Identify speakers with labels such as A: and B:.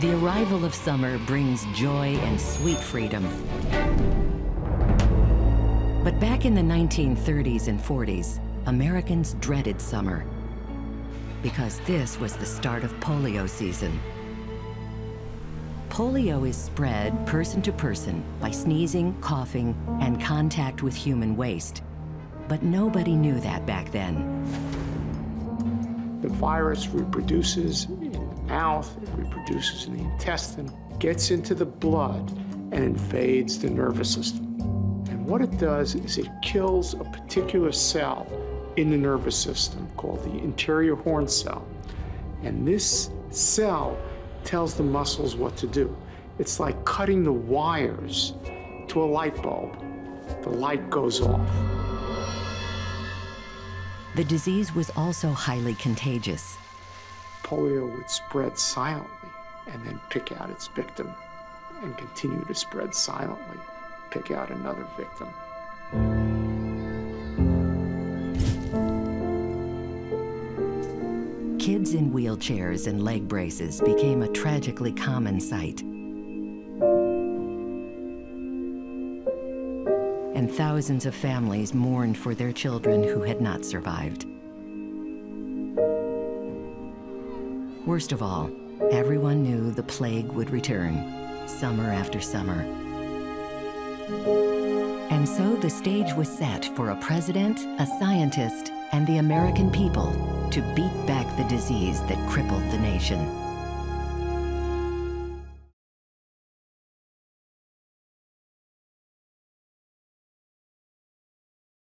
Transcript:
A: The arrival of summer brings joy and sweet freedom. But back in the 1930s and 40s, Americans dreaded summer because this was the start of polio season. Polio is spread person to person by sneezing, coughing, and contact with human waste. But nobody knew that back then.
B: The virus reproduces mouth, it reproduces in the intestine, gets into the blood, and invades the nervous system. And what it does is it kills a particular cell in the nervous system called the anterior horn cell. And this cell tells the muscles what to do. It's like cutting the wires to a light bulb. The light goes off.
A: The disease was also highly contagious.
B: Polio would spread silently and then pick out its victim and continue to spread silently, pick out another victim.
A: Kids in wheelchairs and leg braces became a tragically common sight. And thousands of families mourned for their children who had not survived. Worst of all, everyone knew the plague would return, summer after summer. And so the stage was set for a president, a scientist, and the American people to beat back the disease that crippled the nation.